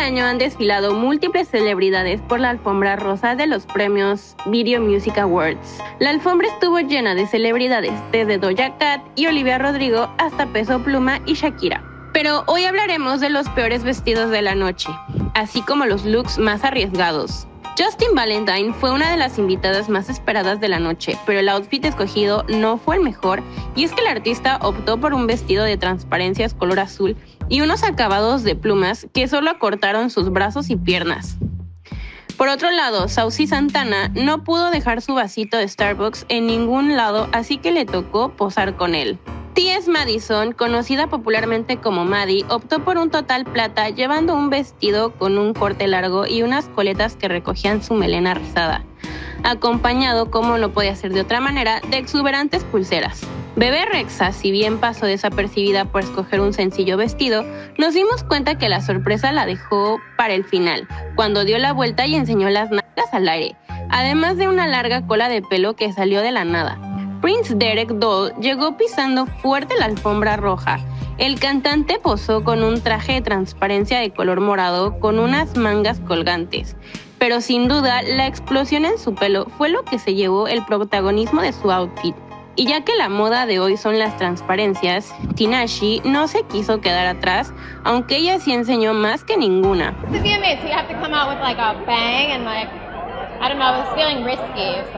año han desfilado múltiples celebridades por la alfombra rosa de los premios Video Music Awards. La alfombra estuvo llena de celebridades, desde Doja Cat y Olivia Rodrigo hasta Peso Pluma y Shakira. Pero hoy hablaremos de los peores vestidos de la noche, así como los looks más arriesgados. Justin Valentine fue una de las invitadas más esperadas de la noche, pero el outfit escogido no fue el mejor, y es que el artista optó por un vestido de transparencias color azul y unos acabados de plumas que solo acortaron sus brazos y piernas. Por otro lado, Saucy Santana no pudo dejar su vasito de Starbucks en ningún lado, así que le tocó posar con él. T.S. Madison, conocida popularmente como Maddie, optó por un total plata llevando un vestido con un corte largo y unas coletas que recogían su melena rizada, acompañado, como no podía ser de otra manera, de exuberantes pulseras. Bebé Rexa, si bien pasó desapercibida por escoger un sencillo vestido, nos dimos cuenta que la sorpresa la dejó para el final, cuando dio la vuelta y enseñó las nalgas al aire, además de una larga cola de pelo que salió de la nada. Prince Derek Doll llegó pisando fuerte la alfombra roja. El cantante posó con un traje de transparencia de color morado con unas mangas colgantes. Pero sin duda, la explosión en su pelo fue lo que se llevó el protagonismo de su outfit. Y ya que la moda de hoy son las transparencias, Tinashi no se quiso quedar atrás, aunque ella sí enseñó más que ninguna.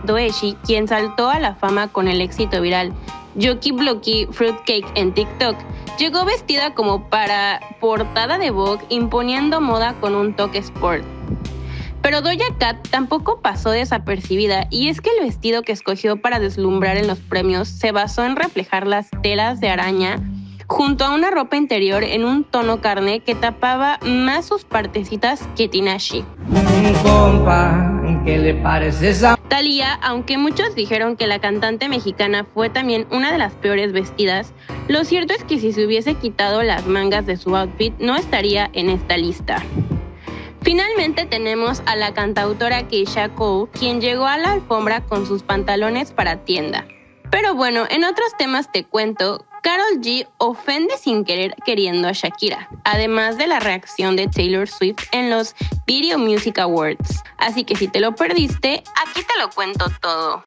Doeshi, quien saltó a la fama con el éxito viral Yoki Blocky Fruitcake en TikTok, llegó vestida como para portada de Vogue imponiendo moda con un toque sport. Pero Doja Cat tampoco pasó desapercibida y es que el vestido que escogió para deslumbrar en los premios se basó en reflejar las telas de araña junto a una ropa interior en un tono carne que tapaba más sus partecitas que Tinashi. ¿Qué le parece esa? Talía, aunque muchos dijeron que la cantante mexicana fue también una de las peores vestidas, lo cierto es que si se hubiese quitado las mangas de su outfit no estaría en esta lista. Finalmente tenemos a la cantautora Keisha Cole, quien llegó a la alfombra con sus pantalones para tienda. Pero bueno, en otros temas te cuento, Carol G ofende sin querer queriendo a Shakira, además de la reacción de Taylor Swift en los Video Music Awards. Así que si te lo perdiste, aquí te lo cuento todo.